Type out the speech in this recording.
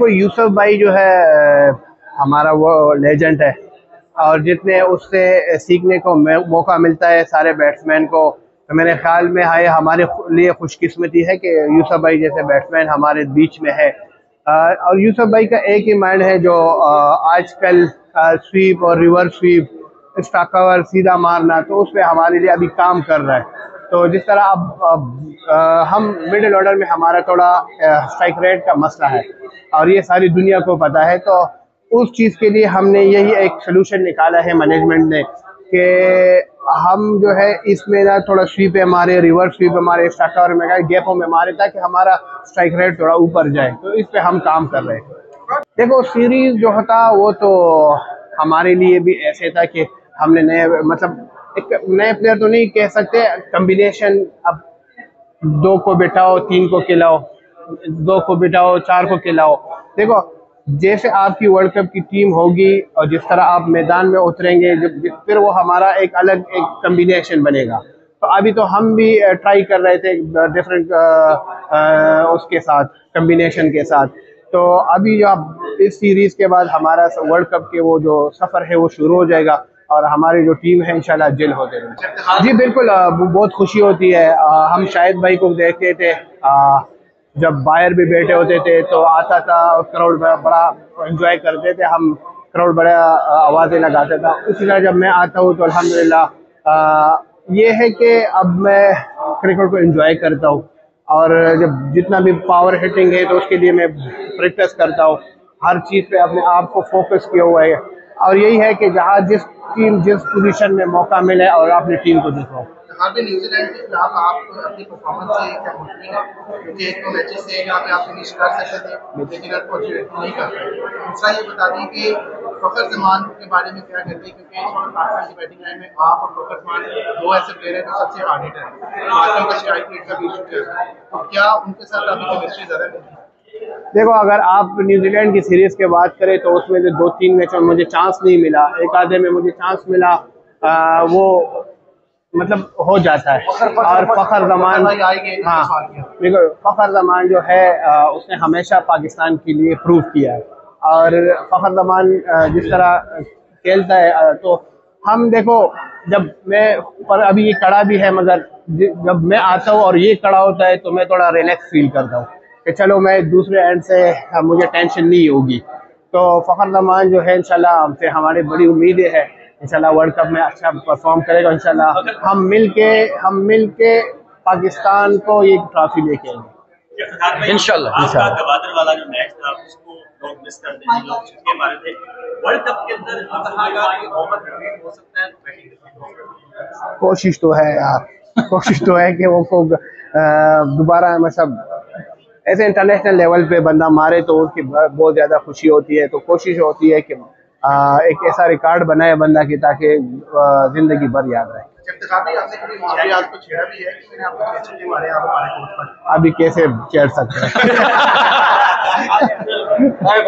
یوسف بھائی جو ہے، ہمارا وہ لیجنڈ ہے۔ اور جتنے اس سے سیکھنے کو موقع ملتا ہے، سارے بیٹسمین کو۔ میرے خیال میں ہے ہمارے لیے خوش قسمتی ہے کہ یوسف بھائی جیسے بیٹسمین ہمارے بیچ میں ہے۔ اور یوسف بھائی کا ایک ہی مائنڈ ہے جو آج کل سویپ اور ریور سویپ اسٹاک کور سیدھا مارنا، تو اس پہ ہمارے لیے ابھی کام کر رہا ہے۔ تو جس طرح اب ہم مڈل آرڈر میں ہمارا تھوڑا اسٹرائک ریٹ کا مسئلہ ہے اور یہ ساری دنیا کو پتا ہے، تو اس چیز کے لیے ہم نے یہی ایک سلوشن نکالا ہے مینجمنٹ نے کہ ہم جو ہے اس میں نا تھوڑا سویپ مارے ریورس سویپ مارے اسٹاکر میں گیپوں میں مارے تاکہ ہمارا اسٹرائک ریٹ تھوڑا اوپر جائے۔ تو اس پہ ہم کام کر رہے ہیں۔ دیکھو سیریز جو ہوتا وہ تو ہمارے لیے بھی ایسے تھا کہ ہم نے نئے مطلب ایک نئے پلیئر تو نہیں کہہ سکتے کمبینیشن اب دو کو بٹھاؤ، تین کو کھلاؤ، دو کو بٹھاؤ، چار کو کھلاؤ۔ دیکھو، جیسے آپ کی ورلڈ کپ کی ٹیم ہوگی اور جس طرح آپ میدان میں اتریں گے پھر وہ ہمارا ایک الگ ایک کمبینیشن بنے گا۔ تو ابھی تو ہم بھی ٹرائی کر رہے تھے ڈفرینٹ اس کے ساتھ کمبینیشن کے ساتھ۔ تو ابھی جو اس سیریز کے بعد ہمارا ورلڈ کپ کے وہ جو سفر ہے، وہ شروع ہو جائے گا۔ اور ہماری جو ٹیم ہے انشاءاللہ جل ہوتے رہے۔ جی بالکل بہت خوشی ہوتی ہے۔ ہم شاہد بھائی کو دیکھتے تھے۔ جب بائر بھی بیٹھے ہوتے تھے تو آتا تھا اور کروڑ بڑا انجوائے کرتے تھے۔ ہم کروڑ بڑا آوازیں لگاتے تھا اسی طرح جب میں آتا ہوں تو الحمدللہ یہ ہے کہ اب میں کرکٹ کو انجوائے کرتا ہوں۔ اور جب جتنا بھی پاور ہٹنگ ہے تو اس کے لیے میں پریکٹس کرتا ہوں۔ ہر چیز پہ اپنے آپ کو فوکس کیا ہوا ہے۔ اور یہی ہے کہ جہاں جس ٹیم جس پوزیشن میں موقع ملے اور اپنی ٹیم کو دکھاؤ نیوزی لینڈ کے خلاف آپ اپنی پرفارمنس سے کیا مطمئن ہے کیونکہ ایک میچز پہ آپ فنش کر سکتے تھے لیکن نہیں کر پائے دوسرا یہ بتا دیں کہ فخر زمان کے بارے میں کیا کہتے ہیں؟ کیونکہ اس وقت پاکستان کی بیٹنگ لائن میں آپ اور فخر زمان دو ایسے پلیئر ہیں جو سب سے ہارڈ ہیں۔ باقیوں کا ریٹ کا بھی ایشو ہے تو کیا ان کے ساتھ کیمسٹری زیادہ ہے؟ دیکھو اگر آپ نیوزی لینڈ کی سیریز کے بات کریں تو اس میں سے دو تین میچ میں مجھے چانس نہیں ملا ایک آدھے میں مجھے چانس ملا وہ مطلب ہو جاتا ہے۔ اور فخر زمان ہاں فخر زمان جو ہے اس نے ہمیشہ پاکستان کے لیے پروف کیا ہے۔ اور فخر زمان جس طرح کھیلتا ہے تو ہم دیکھو جب میں پر ابھی یہ کڑا بھی ہے مگر جب میں آتا ہوں اور یہ کڑا ہوتا ہے تو میں تھوڑا ریلیکس فیل کرتا ہوں۔ کہ چلو میں دوسرے اینڈ سے مجھے ٹینشن نہیں ہوگی۔ تو فخر زمان جو ہے انشاءاللہ ہم سے ہماری بڑی امیدیں ہے۔ انشاءاللہ ورلڈ کپ میں اچھا پرفارم کرے گا انشاءاللہ۔ ہم مل کے ہم مل کے پاکستان کو یہ ٹرافی لے کے آئیں انشاءاللہ کوشش تو ہے یار کوشش تو ہے کہ وہ دوبارہ مطلب ایسے انٹرنیشنل لیول پہ بندہ مارے تو ان کی بہت زیادہ خوشی ہوتی ہے تو کوشش ہوتی ہے کہ ایک ایسا ریکارڈ بنائے بندہ کی تاکہ زندگی بھر یاد رہے۔ ابھی کیسے چیڑ سکتے ہیں؟